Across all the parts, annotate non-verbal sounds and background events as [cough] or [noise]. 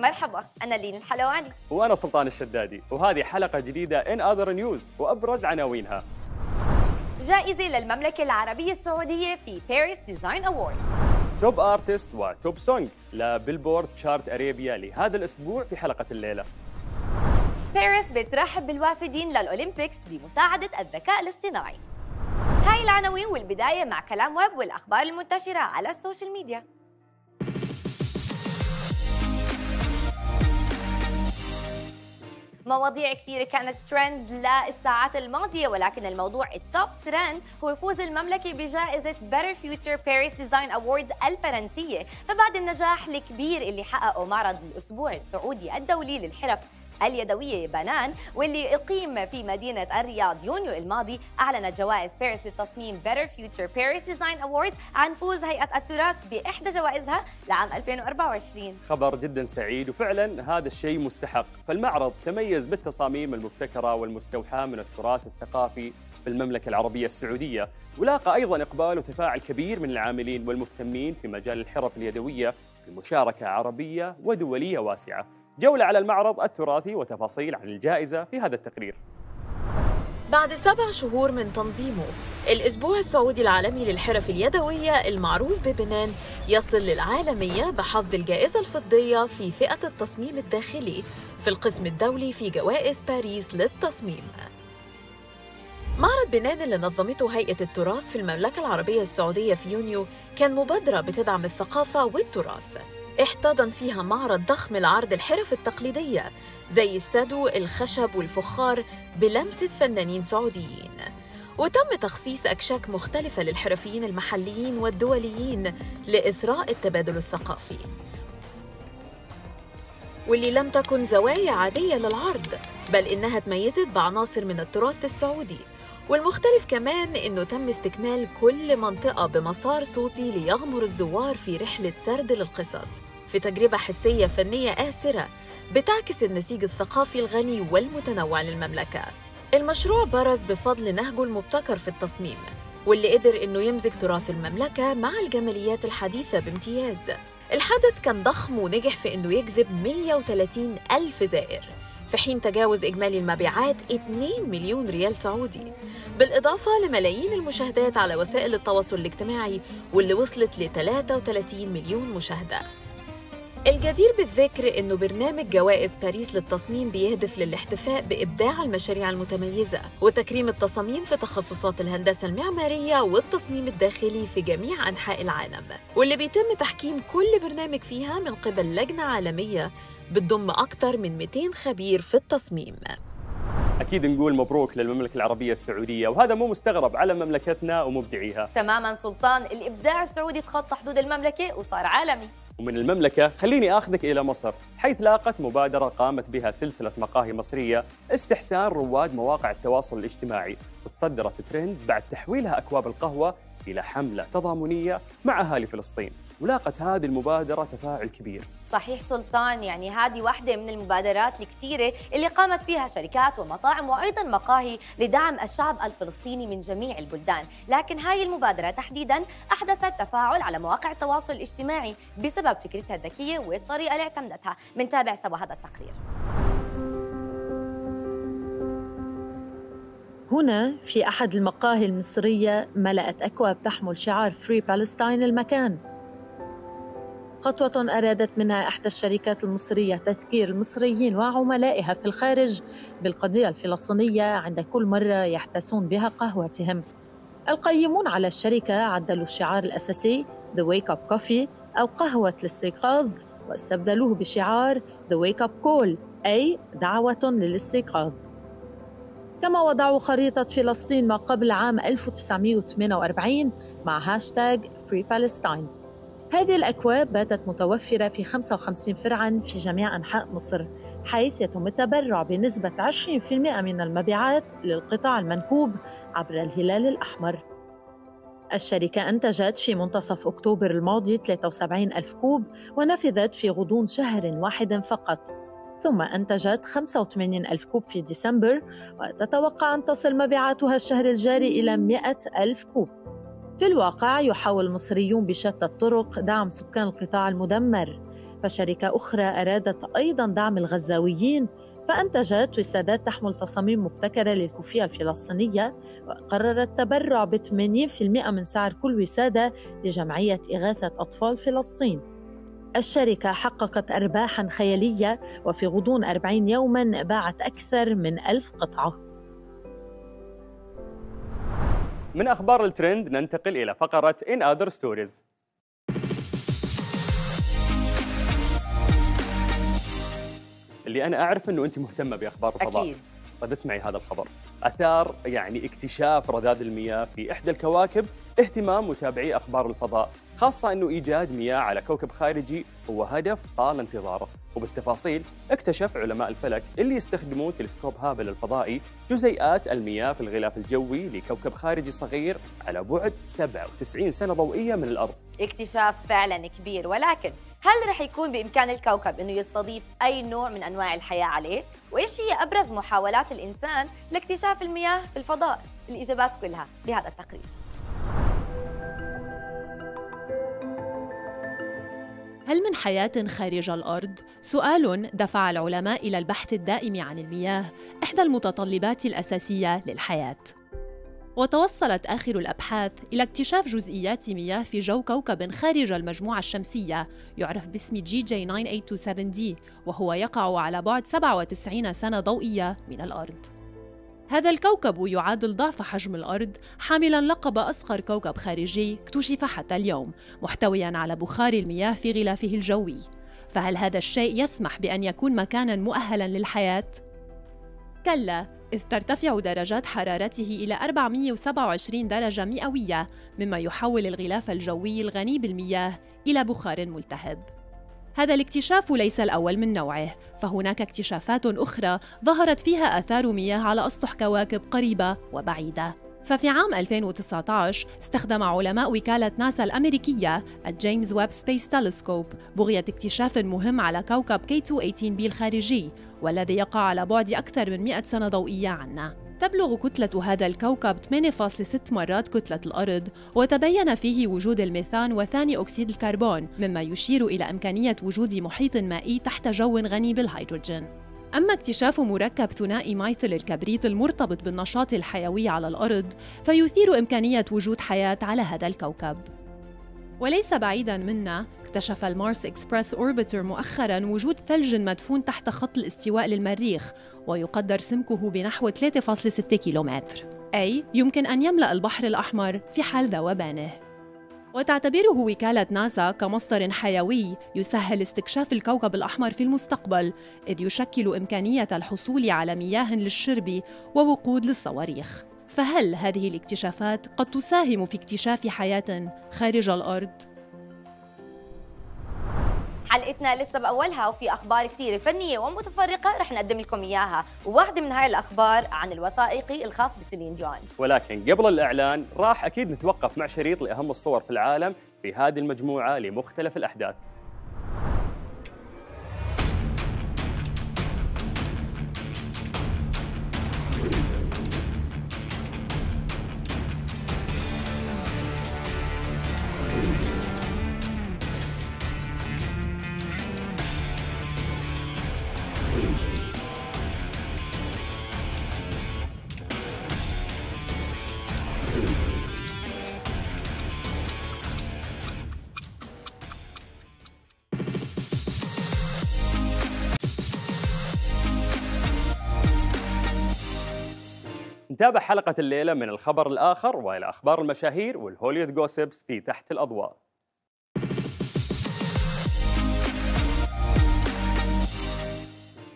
مرحبا أنا لين الحلواني. وأنا سلطان الشدادي وهذه حلقة جديدة In Other News وأبرز عناوينها. جائزة للمملكة العربية السعودية في Paris Design Award Top artist و top song ل Billboard chart Arabia لهذا الأسبوع في حلقة الليلة. باريس بترحب بالوافدين لل Olympics بمساعدة الذكاء الاصطناعي. هاي العناوين والبداية مع كلام ويب والأخبار المنتشرة على ال social media. مواضيع كثيرة كانت ترند للساعات الماضية ولكن الموضوع ال top trend هو فوز المملكة بجائزة Better Future Paris Design Awards الفرنسية. فبعد النجاح الكبير اللي حققه معرض الأسبوع السعودي الدولي للحرف اليدوية بنان واللي أقيم في مدينة الرياض يونيو الماضي أعلنت جوائز باريس للتصميم Better Future Paris Design Awards عن فوز هيئة التراث بإحدى جوائزها لعام 2024 خبر جدا سعيد وفعلا هذا الشيء مستحق. فالمعرض تميز بالتصاميم المبتكرة والمستوحاة من التراث الثقافي في المملكة العربية السعودية ولاقى أيضا إقبال وتفاعل كبير من العاملين والمهتمين في مجال الحرف اليدوية بمشاركة عربية ودولية واسعة. جولة على المعرض التراثي وتفاصيل عن الجائزة في هذا التقرير. بعد سبع شهور من تنظيمه الأسبوع السعودي العالمي للحرف اليدوية المعروف ببنان يصل للعالمية بحصد الجائزة الفضية في فئة التصميم الداخلي في القسم الدولي في جوائز باريس للتصميم. معرض بنان اللي نظمته هيئة التراث في المملكة العربية السعودية في يونيو كان مبادرة بتدعم الثقافة والتراث. احتضن فيها معرض ضخم لعرض الحرف التقليدية زي السدو الخشب والفخار بلمسة فنانين سعوديين. وتم تخصيص أكشاك مختلفة للحرفيين المحليين والدوليين لإثراء التبادل الثقافي. واللي لم تكن زوايا عادية للعرض بل إنها تميزت بعناصر من التراث السعودي. والمختلف كمان إنه تم استكمال كل منطقة بمسار صوتي ليغمر الزوار في رحلة سرد للقصص. في تجربة حسية فنية آسرة بتعكس النسيج الثقافي الغني والمتنوع للمملكة. المشروع برز بفضل نهجه المبتكر في التصميم واللي قدر إنه يمزج تراث المملكة مع الجماليات الحديثة بامتياز. الحدث كان ضخم ونجح في إنه يجذب 130 ألف زائر في حين تجاوز إجمالي المبيعات 2 مليون ريال سعودي. بالإضافة لملايين المشاهدات على وسائل التواصل الاجتماعي واللي وصلت ل 33 مليون مشاهدة. الجدير بالذكر إنه برنامج جوائز باريس للتصميم بيهدف للاحتفاء بإبداع المشاريع المتميزة وتكريم التصاميم في تخصصات الهندسة المعمارية والتصميم الداخلي في جميع أنحاء العالم. واللي بيتم تحكيم كل برنامج فيها من قبل لجنة عالمية بتضم أكثر من 200 خبير في التصميم. أكيد نقول مبروك للمملكة العربية السعودية وهذا مو مستغرب على مملكتنا ومبدعيها. تماما سلطان الإبداع السعودي تخطى حدود المملكة وصار عالمي. ومن المملكة خليني آخذك إلى مصر حيث لاقت مبادرة قامت بها سلسلة مقاهي مصرية استحسان رواد مواقع التواصل الاجتماعي وتصدرت ترند بعد تحويلها أكواب القهوة إلى حملة تضامنية مع أهالي فلسطين. ولاقت هذه المبادرة تفاعل كبير. صحيح سلطان يعني هذه واحدة من المبادرات الكثيرة اللي قامت فيها شركات ومطاعم وأيضا مقاهي لدعم الشعب الفلسطيني من جميع البلدان. لكن هاي المبادرة تحديدا أحدثت تفاعل على مواقع التواصل الاجتماعي بسبب فكرتها الذكية والطريقة اللي اعتمدتها. منتابع سوا هذا التقرير. هنا في أحد المقاهي المصرية ملأت أكواب تحمل شعار Free Palestine المكان. خطوة أرادت منها إحدى الشركات المصرية تذكير المصريين وعملائها في الخارج بالقضية الفلسطينية عند كل مرة يحتسون بها قهوتهم. القيمون على الشركة عدلوا الشعار الأساسي The Wake Up Coffee أو قهوة الاستيقاظ واستبدلوه بشعار The Wake Up Call أي دعوة للاستيقاظ. كما وضعوا خريطة فلسطين ما قبل عام 1948 مع هاشتاج Free Palestine. هذه الأكواب باتت متوفرة في 55 فرعاً في جميع أنحاء مصر حيث يتم التبرع بنسبة 20% من المبيعات للقطاع المنكوب عبر الهلال الأحمر. الشركة أنتجت في منتصف أكتوبر الماضي 73 ألف كوب ونفذت في غضون شهر واحد فقط. ثم أنتجت 85 ألف كوب في ديسمبر وتتوقع أن تصل مبيعاتها الشهر الجاري إلى 100 ألف كوب. في الواقع يحاول المصريون بشتى الطرق دعم سكان القطاع المدمر. فشركة أخرى أرادت أيضا دعم الغزاويين فأنتجت وسادات تحمل تصاميم مبتكرة للكوفية الفلسطينية وقررت التبرع ب 80% من سعر كل وسادة لجمعية إغاثة أطفال فلسطين. الشركة حققت أرباحا خيالية وفي غضون 40 يوما باعت أكثر من ألف قطعة. من أخبار الترند ننتقل إلى فقرة In Other Stories. اللي أنا أعرف أنه أنت مهتمة بأخبار الفضاء. أكيد. طيب اسمعي هذا الخبر. أثار يعني اكتشاف رذاذ المياه في إحدى الكواكب اهتمام متابعي أخبار الفضاء خاصة أنه إيجاد مياه على كوكب خارجي هو هدف طال انتظاره. وبالتفاصيل اكتشف علماء الفلك اللي يستخدمون تلسكوب هابل الفضائي جزيئات المياه في الغلاف الجوي لكوكب خارجي صغير على بعد 97 سنة ضوئية من الأرض اكتشاف فعلا كبير ولكن هل رح يكون بإمكان الكوكب أنه يستضيف أي نوع من أنواع الحياة عليه؟ وإيش هي أبرز محاولات الإنسان لاكتشاف المياه في الفضاء؟ الإجابات كلها بهذا التقرير هل من حياة خارج الأرض؟ سؤال دفع العلماء إلى البحث الدائم عن المياه، إحدى المتطلبات الأساسية للحياة. وتوصلت آخر الأبحاث إلى اكتشاف جزئيات مياه في جو كوكب خارج المجموعة الشمسية يعرف باسم GJ 9827 d وهو يقع على بعد 97 سنة ضوئية من الأرض. هذا الكوكب يعادل ضعف حجم الأرض حاملاً لقب أصغر كوكب خارجي اكتشف حتى اليوم محتوياً على بخار المياه في غلافه الجوي فهل هذا الشيء يسمح بأن يكون مكاناً مؤهلاً للحياة؟ كلا إذ ترتفع درجات حرارته إلى 427 درجة مئوية مما يحول الغلاف الجوي الغني بالمياه إلى بخار ملتهب هذا الاكتشاف ليس الأول من نوعه، فهناك اكتشافات أخرى ظهرت فيها آثار مياه على أسطح كواكب قريبة وبعيدة. ففي عام 2019 استخدم علماء وكالة ناسا الأمريكية ال James Webb Space Telescope بغية اكتشاف مهم على كوكب K218b الخارجي والذي يقع على بعد أكثر من 100 سنة ضوئية عنا. تبلغ كتلة هذا الكوكب 8.6 مرات كتلة الأرض وتبين فيه وجود الميثان وثاني أكسيد الكربون مما يشير إلى إمكانية وجود محيط مائي تحت جو غني بالهيدروجين. أما اكتشاف مركب ثنائي مايثل الكبريت المرتبط بالنشاط الحيوي على الأرض فيثير إمكانية وجود حياة على هذا الكوكب. وليس بعيدا منا اكتشف ال Mars Express Orbiter مؤخرا وجود ثلج مدفون تحت خط الاستواء للمريخ ويقدر سمكه بنحو 3.6 كيلومتر. أي يمكن أن يملأ البحر الأحمر في حال ذوبانه. وتعتبره وكالة ناسا كمصدر حيوي يسهل استكشاف الكوكب الأحمر في المستقبل إذ يشكل إمكانية الحصول على مياه للشرب ووقود للصواريخ. فهل هذه الاكتشافات قد تساهم في اكتشاف حياة خارج الأرض؟ حلقتنا لسه بأولها وفي أخبار كثيره فنية ومتفرقة رح نقدم لكم إياها. وواحده من هاي الأخبار عن الوثائقي الخاص بسيلين ديون. ولكن قبل الإعلان راح أكيد نتوقف مع شريط لأهم الصور في العالم في هذه المجموعة لمختلف الأحداث. نتابع حلقة الليلة من الخبر الآخر وإلى أخبار المشاهير وال Hollywood gossips في تحت الأضواء.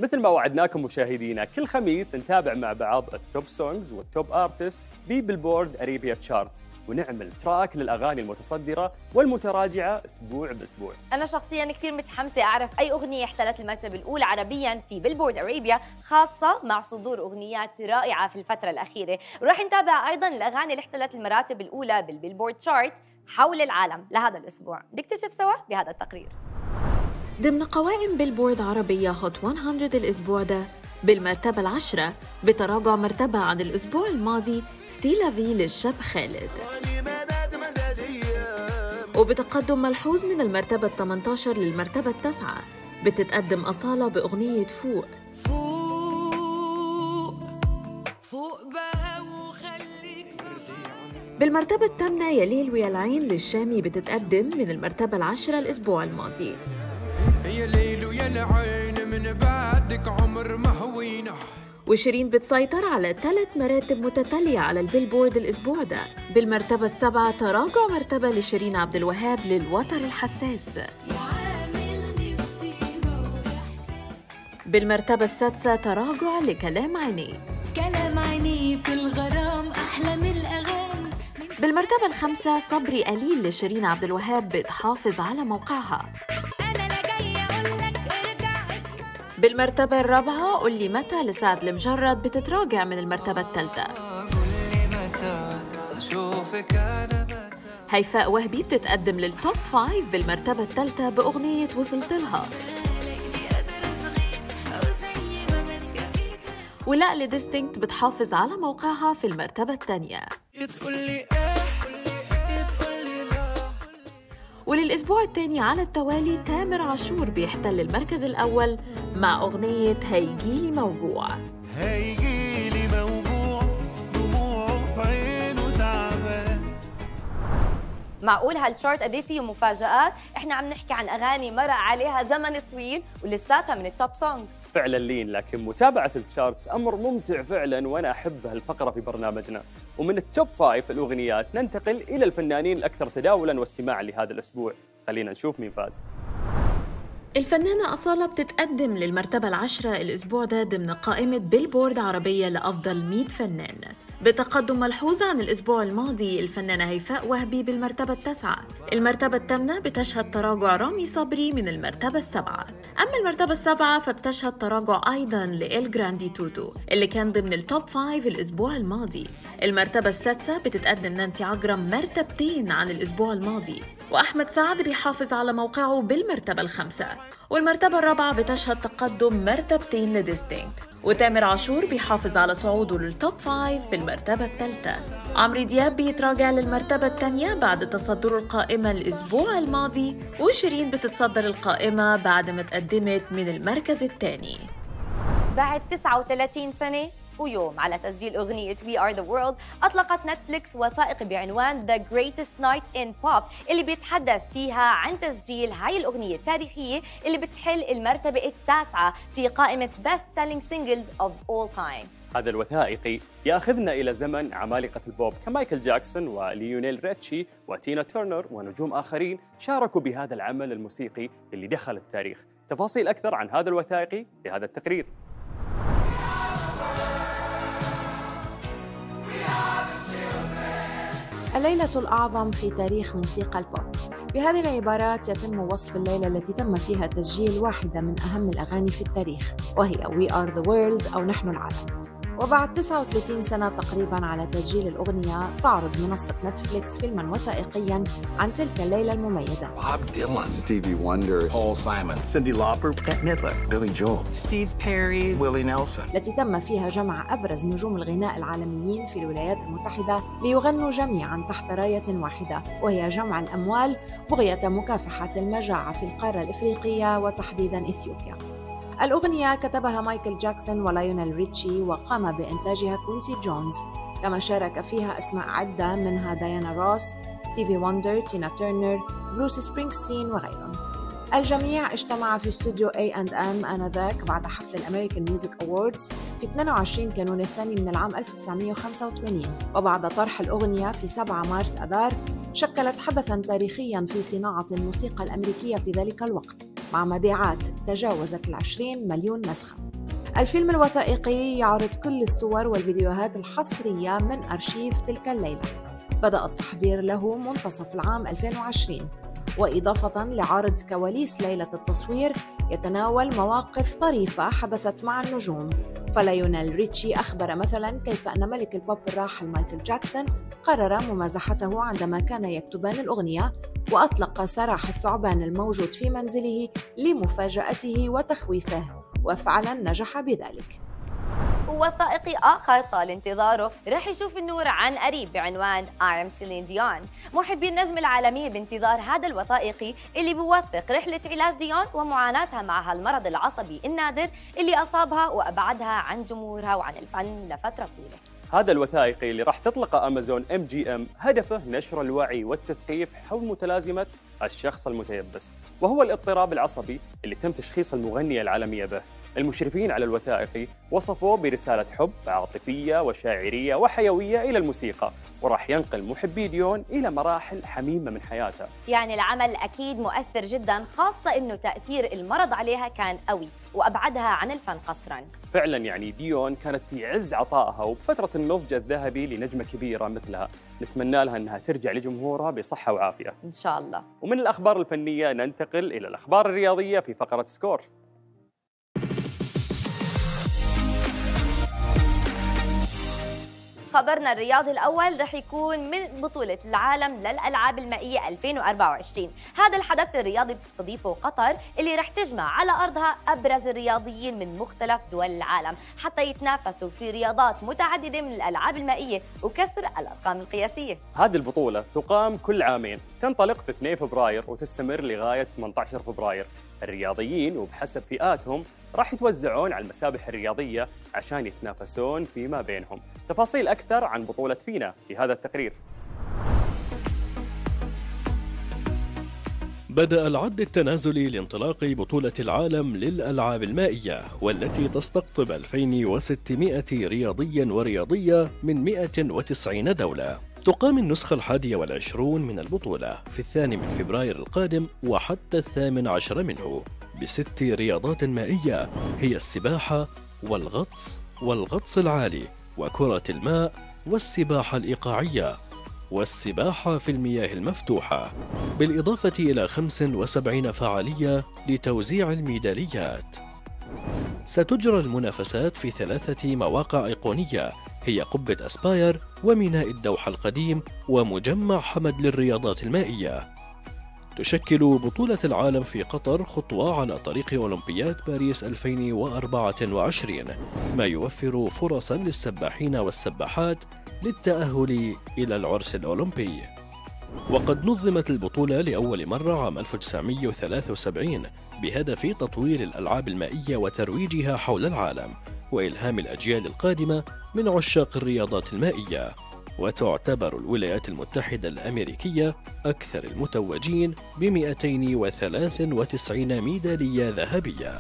مثل ما وعدناكم مشاهدينا كل خميس نتابع مع بعض ال top songs وال top artists ب Billboard Arabia chart ونعمل track للأغاني المتصدرة والمتراجعة أسبوع بأسبوع. أنا شخصيا كثير متحمسة أعرف أي أغنية احتلت المرتبه الأولى عربيا في Billboard Arabia خاصة مع صدور أغنيات رائعة في الفترة الأخيرة. وراح نتابع أيضا الأغاني اللي احتلت المراتب الأولى بال Billboard chart حول العالم لهذا الأسبوع. نكتشف سوا بهذا التقرير. ضمن قوائم بيلبورد عربية Hot 100 الأسبوع ده بالمرتبة العشرة بتراجع مرتبة عن الأسبوع الماضي سيلافي للشاب خالد. وبتقدم ملحوظ من المرتبة 18 للمرتبة التاسعة. بتتقدم أصالة بأغنية فوق. فوق فوق بقى وخليك بالمرتبة الثامنة يا ليل ويا العين للشامي بتتقدم من المرتبة العاشرة الأسبوع الماضي. يا ليل ويا العين من بعدك عمر ما هوينا. وشيرين بتسيطر على ثلاث مراتب متتالية على البيلبورد الأسبوع ده. بالمرتبة السابعة تراجع مرتبة لشيرين عبد الوهاب للوتر الحساس. بالمرتبة السادسة تراجع لكلام عينيه كلام عيني في الغرام أحلى من الأغاني. بالمرتبة الخامسة صبري قليل لشيرين عبد الوهاب بتحافظ على موقعها. بالمرتبة الرابعة قولي متى لسعد لمجرد بتتراجع من المرتبة الثالثة. هيفاء وهبي بتتقدم لل top five بالمرتبة الثالثة بأغنية وصلت لها. ولا لديستينكت بتحافظ على موقعها في المرتبة الثانية. وللأسبوع الثاني على التوالي تامر عاشور بيحتل المركز الأول مع أغنية هيجيلي موجوع. هيجيلي معقول هال chart قد إيه فيه مفاجآت؟ إحنا عم نحكي عن أغاني مرق عليها زمن طويل ولساتها من ال top songs فعلا لين لكن متابعة ال charts أمر ممتع فعلا وأنا أحب هالفقرة في برنامجنا. ومن ال top five الأغنيات ننتقل إلى الفنانين الأكثر تداولا واستماعا لهذا الأسبوع. خلينا نشوف مين فاز. الفنانة أصالة بتتقدم للمرتبة العشرة الأسبوع ده ضمن قائمة بيلبورد عربية لأفضل 100 فنان. بتقدم ملحوظ عن الأسبوع الماضي الفنانة هيفاء وهبي بالمرتبة التاسعة. المرتبة الثامنة بتشهد تراجع رامي صبري من المرتبة السابعة. أما المرتبة السابعة فبتشهد تراجع أيضا لإل جراندي طوطو اللي كان ضمن ال top five الأسبوع الماضي. المرتبة السادسة بتتقدم نانسي عجرم مرتبتين عن الأسبوع الماضي. وأحمد سعد بيحافظ على موقعه بالمرتبة الخامسة. والمرتبة الرابعة بتشهد تقدم مرتبتين لديستينكت وتامر عاشور بيحافظ على صعوده لل top five في المرتبة الثالثة. عمرو دياب بيتراجع للمرتبة الثانية بعد تصدر القائمة الأسبوع الماضي وشيرين بتتصدر القائمة بعد ما تقدمت من المركز الثاني. بعد 39 سنة ويوم على تسجيل أغنية We Are The World أطلقت نتفليكس وثائقي بعنوان The Greatest Night in Pop اللي بيتحدث فيها عن تسجيل هاي الأغنية التاريخية اللي بتحل المرتبة التاسعة في قائمة Best Selling Singles of All Time هذا الوثائقي يأخذنا إلى زمن عمالقة البوب كمايكل جاكسون وليونيل ريتشي وتينا تورنر ونجوم آخرين شاركوا بهذا العمل الموسيقي اللي دخل التاريخ. تفاصيل أكثر عن هذا الوثائقي في هذا التقرير. الليلة الأعظم في تاريخ موسيقى البوب. بهذه العبارات يتم وصف الليلة التي تم فيها تسجيل واحدة من أهم الأغاني في التاريخ وهي We Are The World أو نحن العالم. وبعد 39 سنة تقريبا على تسجيل الأغنية تعرض منصة نتفليكس فيلما وثائقيا عن تلك الليلة المميزة. Bob Dylan, Stevie Wonder, Paul Simon, Cindy Lauper, Bette Midler, Billy Joel, Steve Perry, Willie Nelson. التي تم فيها جمع أبرز نجوم الغناء العالميين في الولايات المتحدة ليغنوا جميعا تحت راية واحدة وهي جمع الأموال بغية مكافحة المجاعة في القارة الإفريقية وتحديدا إثيوبيا. الأغنية كتبها مايكل جاكسون ولايونيل ريتشي وقام بإنتاجها كوينسي جونز. كما شارك فيها أسماء عدة منها ديانا روس، ستيفي وندر، تينا تيرنر، بروس سبرينغستين وغيرهم. الجميع اجتمع في استوديو A&M آنذاك بعد حفل ال American Music Awards في 22 كانون الثاني من العام 1985 وبعد طرح الأغنية في 7 مارس أذار شكلت حدثا تاريخيا في صناعة الموسيقى الأمريكية في ذلك الوقت. مع مبيعات. تجاوزت العشرين مليون نسخة. الفيلم الوثائقي يعرض كل الصور والفيديوهات الحصرية من أرشيف تلك الليلة. بدأ التحضير له منتصف العام 2020 وإضافة لعرض كواليس ليلة التصوير يتناول مواقف طريفة حدثت مع النجوم. فليونيل ريتشي أخبر مثلا كيف أن ملك البوب الراحل مايكل جاكسون قرر ممازحته عندما كان يكتبان الأغنية وأطلق سراح الثعبان الموجود في منزله لمفاجأته وتخويفه. وفعلا نجح بذلك. ووثائقي آخر طال انتظاره رح يشوف النور عن قريب بعنوان I am Celine Dion. محبي النجمة العالمية بانتظار هذا الوثائقي اللي بيوثق رحلة علاج ديون ومعاناتها مع هالمرض العصبي النادر اللي أصابها وأبعدها عن جمهورها وعن الفن لفترة طويلة. هذا الوثائقي اللي راح تطلقه أمازون MGM هدفه نشر الوعي والتثقيف حول متلازمة الشخص المتيبس وهو الاضطراب العصبي اللي تم تشخيص المغنية العالمية به. المشرفين على الوثائقي وصفوه برسالة حب عاطفية وشاعرية وحيوية إلى الموسيقى وراح ينقل محبي ديون إلى مراحل حميمة من حياتها يعني العمل أكيد مؤثر جدا خاصة أنه تأثير المرض عليها كان قوي وأبعدها عن الفن قسرا فعلا يعني ديون كانت في عز عطائها وبفترة النضج الذهبي لنجمة كبيرة مثلها. نتمنى لها أنها ترجع لجمهورها بصحة وعافية. إن شاء الله. ومن الأخبار الفنية ننتقل إلى الأخبار الرياضية في فقرة سكور. خبرنا الرياضي الأول رح يكون من بطولة العالم للألعاب المائية 2024 هذا الحدث الرياضي بتستضيفه قطر اللي رح تجمع على أرضها أبرز الرياضيين من مختلف دول العالم حتى يتنافسوا في رياضات متعددة من الألعاب المائية وكسر الأرقام القياسية. هذه البطولة تقام كل عامين تنطلق في 2 فبراير وتستمر لغاية 18 فبراير. الرياضيين وبحسب فئاتهم راح يتوزعون على المسابح الرياضية عشان يتنافسون فيما بينهم. تفاصيل أكثر عن بطولة فينا في هذا التقرير. بدأ العد التنازلي لانطلاق بطولة العالم للألعاب المائية والتي تستقطب 2600 رياضيا ورياضية من 190 دولة. تقام النسخة الحادية والعشرون من البطولة في الثاني من فبراير القادم وحتى الثامن عشر منه بست رياضات مائية هي السباحة والغطس والغطس العالي وكرة الماء والسباحة الإيقاعية والسباحة في المياه المفتوحة بالإضافة إلى 75 فعالية لتوزيع الميداليات. ستجرى المنافسات في ثلاثة مواقع أيقونية هي قبة أسباير وميناء الدوحة القديم ومجمع حمد للرياضات المائية. تشكل بطولة العالم في قطر خطوة على طريق أولمبياد باريس 2024 ما يوفر فرصا للسباحين والسباحات للتأهل إلى العرس الأولمبي. وقد نظمت البطولة لأول مرة عام 1973 بهدف تطوير الألعاب المائية وترويجها حول العالم. وإلهام الأجيال القادمة من عشاق الرياضات المائية وتعتبر الولايات المتحدة الأمريكية أكثر المتوجين ب 293 ميدالية ذهبية.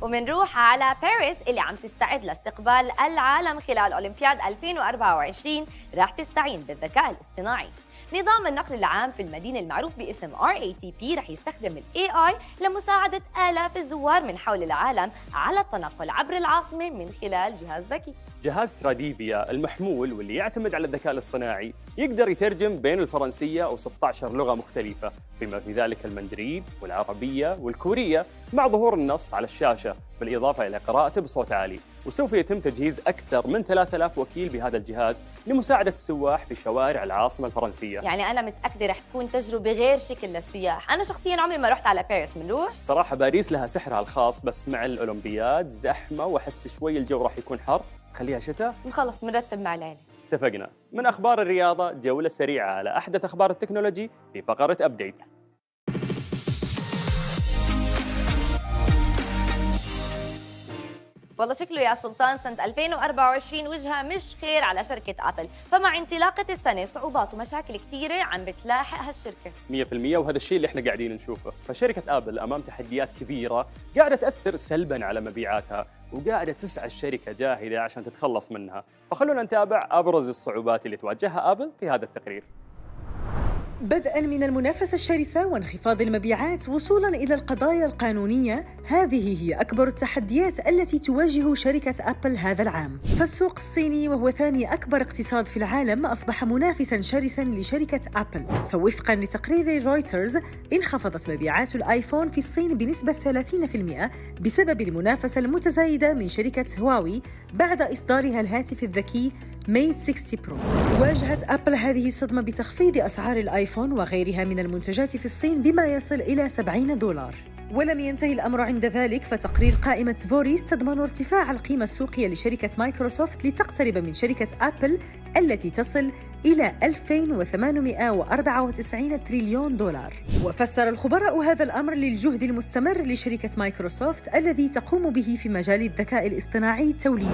ومنروح على باريس اللي عم تستعد لاستقبال العالم خلال أولمبياد 2024 راح تستعين بالذكاء الاصطناعي. نظام النقل العام في المدينة المعروف باسم RATP رح يستخدم ال AI لمساعدة آلاف الزوار من حول العالم على التنقل عبر العاصمة من خلال جهاز ذكي. جهاز تراديفيا المحمول واللي يعتمد على الذكاء الاصطناعي يقدر يترجم بين الفرنسية و16 لغة مختلفة بما في ذلك المندرين والعربية والكورية مع ظهور النص على الشاشة بالإضافة إلى قراءته بصوت عالي. وسوف يتم تجهيز أكثر من 3000 وكيل بهذا الجهاز لمساعدة السواح في شوارع العاصمة الفرنسية. يعني أنا متأكدة رح تكون تجربة غير شكل للسياح. أنا شخصيا عمري ما رحت على باريس بنروح صراحة باريس لها سحرها الخاص بس مع الأولمبياد زحمة وأحس شوي الجو راح يكون حر. خليها شتاء. خلص بنرتب مع العيلة. اتفقنا. من أخبار الرياضة جولة سريعة على أحدث أخبار التكنولوجي في فقرة أبديت والله شكله يا سلطان سنة 2024 وجهها مش خير على شركة أبل. فمع انطلاقة السنة صعوبات ومشاكل كثيرة عم بتلاحق هالشركة. 100% وهذا الشيء اللي إحنا قاعدين نشوفه. فشركة آبل أمام تحديات كبيرة قاعدة تأثر سلبا على مبيعاتها وقاعدة تسعى الشركة جاهدة عشان تتخلص منها. فخلونا نتابع أبرز الصعوبات اللي تواجهها آبل في هذا التقرير. بدءا من المنافسة الشرسة وانخفاض المبيعات وصولا إلى القضايا القانونية. هذه هي أكبر التحديات التي تواجه شركة أبل هذا العام. فالسوق الصيني وهو ثاني أكبر اقتصاد في العالم أصبح منافسا شرسا لشركة أبل. فوفقا لتقرير رويترز انخفضت مبيعات الآيفون في الصين بنسبة 30% بسبب المنافسة المتزايدة من شركة هواوي بعد إصدارها الهاتف الذكي Mate 60 Pro. واجهت أبل هذه الصدمة بتخفيض أسعار الآيفون وغيرها من المنتجات في الصين بما يصل إلى 70 دولار. ولم ينتهي الأمر عند ذلك فتقرير قائمة فوربس تضمن ارتفاع القيمة السوقية لشركة مايكروسوفت لتقترب من شركة أبل التي تصل إلى 2894 تريليون دولار. وفسر الخبراء هذا الأمر للجهد المستمر لشركة مايكروسوفت الذي تقوم به في مجال الذكاء الاصطناعي التوليدي.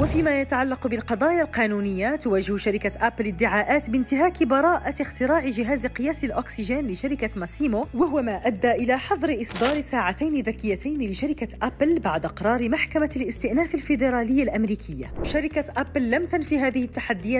وفيما يتعلق بالقضايا القانونية تواجه شركة أبل ادعاءات بانتهاك براءة اختراع جهاز قياس الأكسجين لشركة ماسيمو وهو ما أدى إلى حظر إصدار ساعتين ذكيتين لشركة أبل بعد قرار محكمة الاستئناف الفيدرالية الأمريكية. شركة أبل لم تنفي هذه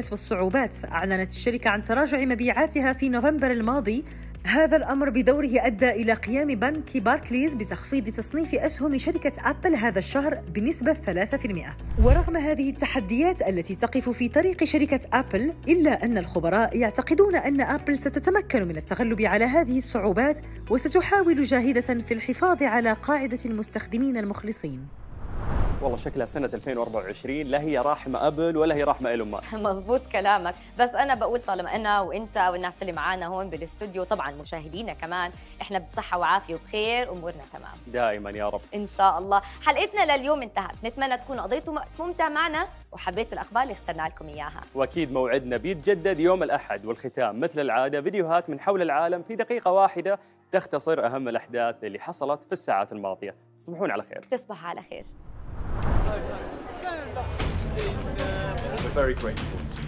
التحديات والصعوبات فأعلنت الشركة عن تراجع مبيعاتها في نوفمبر الماضي. هذا الأمر بدوره أدى إلى قيام بنك باركليز بتخفيض تصنيف أسهم شركة أبل هذا الشهر بنسبة 3% ورغم هذه التحديات التي تقف في طريق شركة أبل إلا أن الخبراء يعتقدون أن أبل ستتمكن من التغلب على هذه الصعوبات وستحاول جاهدة في الحفاظ على قاعدة المستخدمين المخلصين. والله شكلها سنة 2024 لا هي راحمة أبل ولا هي راحمة إيلون ماسك. [laughs] مزبوط كلامك. بس أنا بقول طالما أنا وأنت والناس اللي معانا هون بالاستوديو طبعا مشاهدينا كمان إحنا بصحة وعافية وبخير أمورنا تمام. دائما يا رب. إن شاء الله. حلقتنا لليوم انتهت. نتمنى تكونوا قضيتوا وقت ممتع معنا وحبيتوا الأخبار اللي اخترنا لكم إياها. وأكيد موعدنا بيتجدد يوم الأحد والختام. مثل العادة فيديوهات من حول العالم في دقيقة واحدة تختصر أهم الأحداث اللي حصلت في الساعات الماضية. تصبحون على خير. تصبح على خير. We're very grateful